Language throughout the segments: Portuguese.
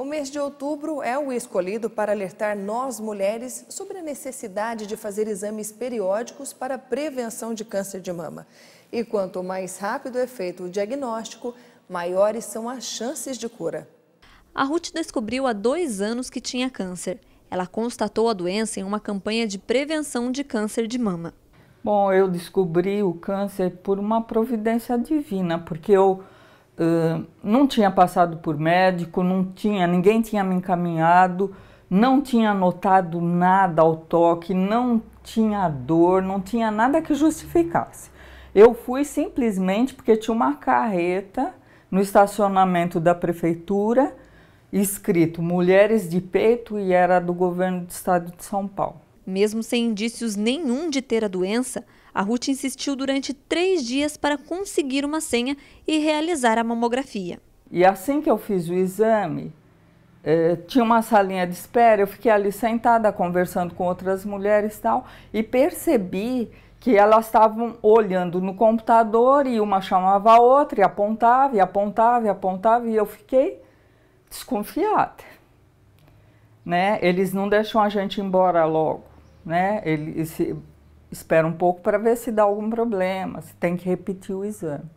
O mês de outubro é o escolhido para alertar nós mulheres sobre a necessidade de fazer exames periódicos para a prevenção de câncer de mama. E quanto mais rápido é feito o diagnóstico, maiores são as chances de cura. A Ruth descobriu há dois anos que tinha câncer. Ela constatou a doença em uma campanha de prevenção de câncer de mama. Bom, eu descobri o câncer por uma providência divina, porque eu não tinha passado por médico, não tinha, ninguém tinha me encaminhado, não tinha notado nada ao toque, não tinha dor, não tinha nada que justificasse. Eu fui simplesmente porque tinha uma carreta no estacionamento da prefeitura escrito Mulheres de Peito e era do governo do estado de São Paulo. Mesmo sem indícios nenhum de ter a doença, a Ruth insistiu durante três dias para conseguir uma senha e realizar a mamografia. E assim que eu fiz o exame, eh, tinha uma salinha de espera, eu fiquei ali sentada conversando com outras mulheres e tal, e percebi que elas estavam olhando no computador e uma chamava a outra e apontava, e apontava, e apontava, e eu fiquei desconfiada. Né? Eles não deixam a gente embora logo né? Ele se, espera um pouco para ver se dá algum problema, se tem que repetir o exame.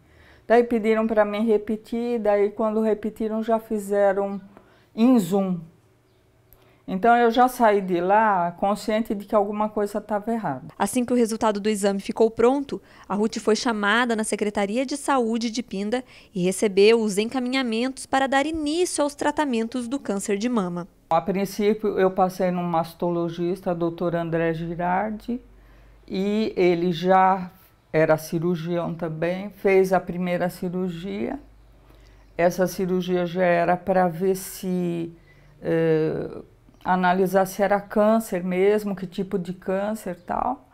Daí pediram para mim repetir, daí quando repetiram já fizeram em Zoom. Então eu já saí de lá consciente de que alguma coisa estava errada. Assim que o resultado do exame ficou pronto, a Ruth foi chamada na Secretaria de Saúde de Pinda e recebeu os encaminhamentos para dar início aos tratamentos do câncer de mama. A princípio, eu passei num mastologista, doutor André Girardi, e ele já era cirurgião também, fez a primeira cirurgia. Essa cirurgia já era para ver se eh, analisar se era câncer mesmo, que tipo de câncer tal.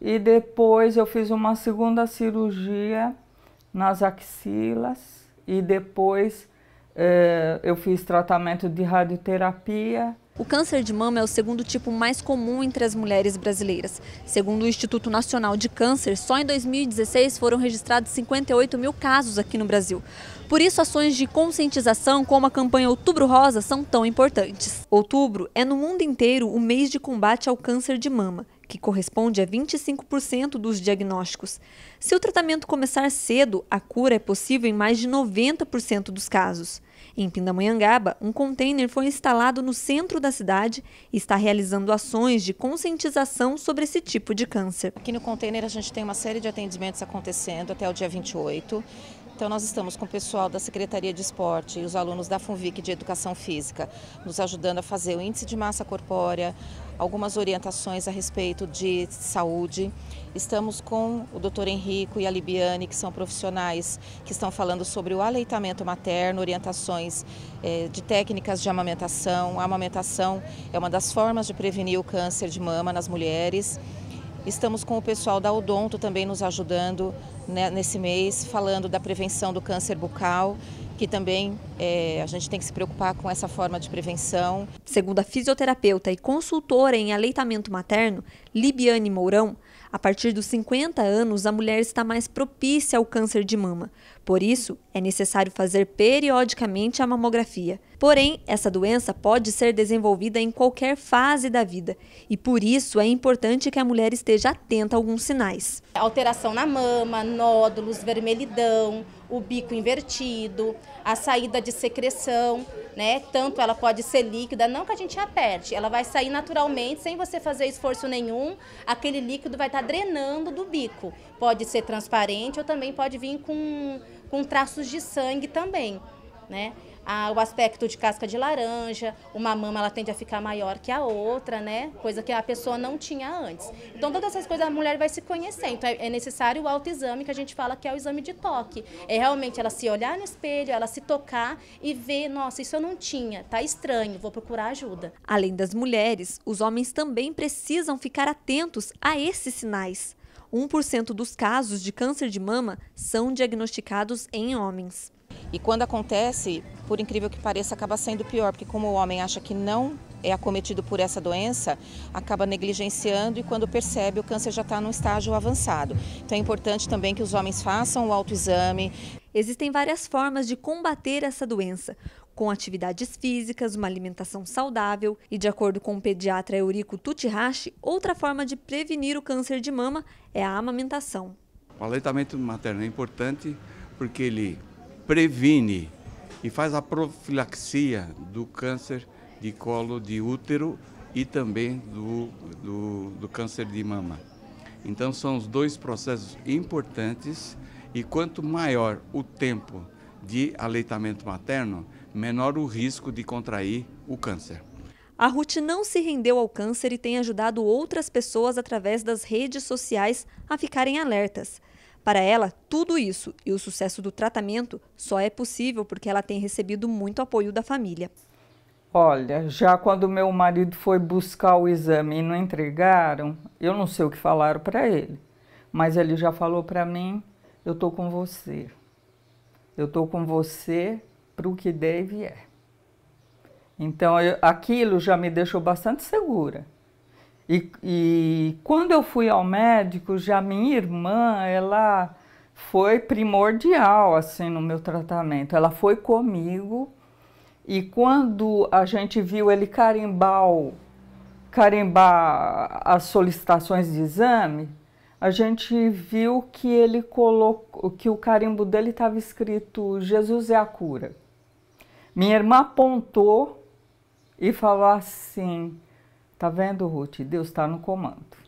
E depois eu fiz uma segunda cirurgia nas axilas e depois é, eu fiz tratamento de radioterapia. O câncer de mama é o segundo tipo mais comum entre as mulheres brasileiras. Segundo o Instituto Nacional de Câncer, só em 2016 foram registrados 58 mil casos aqui no Brasil. Por isso, ações de conscientização, como a campanha Outubro Rosa, são tão importantes. Outubro é no mundo inteiro o mês de combate ao câncer de mama que corresponde a 25% dos diagnósticos. Se o tratamento começar cedo, a cura é possível em mais de 90% dos casos. Em Pindamonhangaba, um container foi instalado no centro da cidade e está realizando ações de conscientização sobre esse tipo de câncer. Aqui no container a gente tem uma série de atendimentos acontecendo até o dia 28. Então, nós estamos com o pessoal da Secretaria de Esporte e os alunos da FUNVIC de Educação Física, nos ajudando a fazer o índice de massa corpórea, algumas orientações a respeito de saúde. Estamos com o doutor Henrico e a Libiane, que são profissionais que estão falando sobre o aleitamento materno, orientações eh, de técnicas de amamentação. A amamentação é uma das formas de prevenir o câncer de mama nas mulheres. Estamos com o pessoal da Odonto também nos ajudando né, nesse mês, falando da prevenção do câncer bucal, que também é, a gente tem que se preocupar com essa forma de prevenção. Segundo a fisioterapeuta e consultora em aleitamento materno, Libiane Mourão, a partir dos 50 anos, a mulher está mais propícia ao câncer de mama. Por isso, é necessário fazer periodicamente a mamografia. Porém, essa doença pode ser desenvolvida em qualquer fase da vida e por isso é importante que a mulher esteja atenta a alguns sinais. Alteração na mama, nódulos, vermelhidão, o bico invertido, a saída de secreção, né? Tanto ela pode ser líquida, não que a gente aperte, ela vai sair naturalmente, sem você fazer esforço nenhum, aquele líquido vai estar drenando do bico. Pode ser transparente ou também pode vir com, com traços de sangue também, né? ah, o aspecto de casca de laranja, uma mama ela tende a ficar maior que a outra, né? Coisa que a pessoa não tinha antes. Então todas essas coisas a mulher vai se conhecer. Então é, é necessário o autoexame que a gente fala que é o exame de toque. É realmente ela se olhar no espelho, ela se tocar e ver, nossa, isso eu não tinha, tá estranho, vou procurar ajuda. Além das mulheres, os homens também precisam ficar atentos a esses sinais. 1% dos casos de câncer de mama são diagnosticados em homens. E quando acontece, por incrível que pareça, acaba sendo pior, porque como o homem acha que não é acometido por essa doença, acaba negligenciando e quando percebe o câncer já está num estágio avançado. Então é importante também que os homens façam o autoexame. Existem várias formas de combater essa doença, com atividades físicas, uma alimentação saudável e, de acordo com o pediatra Eurico Tutihashi, outra forma de prevenir o câncer de mama é a amamentação. O aleitamento materno é importante porque ele previne e faz a profilaxia do câncer de colo de útero e também do, do, do câncer de mama. Então são os dois processos importantes e quanto maior o tempo de aleitamento materno, menor o risco de contrair o câncer. A Ruth não se rendeu ao câncer e tem ajudado outras pessoas através das redes sociais a ficarem alertas. Para ela, tudo isso e o sucesso do tratamento só é possível porque ela tem recebido muito apoio da família. Olha, já quando meu marido foi buscar o exame e não entregaram, eu não sei o que falaram para ele, mas ele já falou para mim: eu tô com você. Eu tô com você para o que der e vier. Então, eu, aquilo já me deixou bastante segura. E, e quando eu fui ao médico, já minha irmã, ela foi primordial assim no meu tratamento. Ela foi comigo e quando a gente viu ele carimbar, carimbar as solicitações de exame, a gente viu que ele colocou que o carimbo dele estava escrito Jesus é a cura. Minha irmã apontou e falou assim: Tá vendo, Ruth? Deus está no comando.